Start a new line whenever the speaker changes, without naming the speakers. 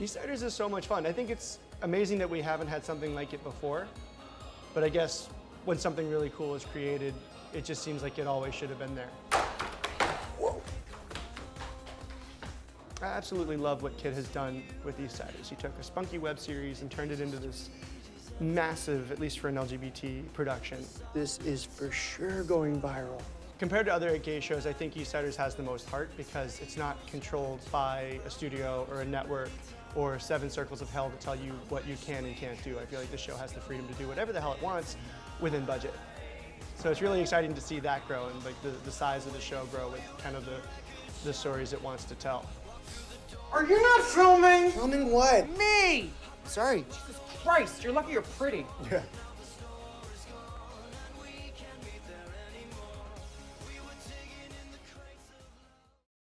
Eastsiders is so much fun. I think it's amazing that we haven't had something like it before. But I guess when something really cool is created, it just seems like it always should have been there. I absolutely love what Kit has done with Eastsiders. He took a spunky web series and turned it into this massive, at least for an LGBT production. This is for sure going viral. Compared to other gay shows, I think Eastsiders has the most heart because it's not controlled by a studio or a network or seven circles of hell to tell you what you can and can't do. I feel like this show has the freedom to do whatever the hell it wants within budget. So it's really exciting to see that grow and like the, the size of the show grow with kind of the, the stories it wants to tell.
Are you not filming?
Filming what?
Me!
Sorry.
Jesus Christ, you're lucky you're pretty.
Yeah.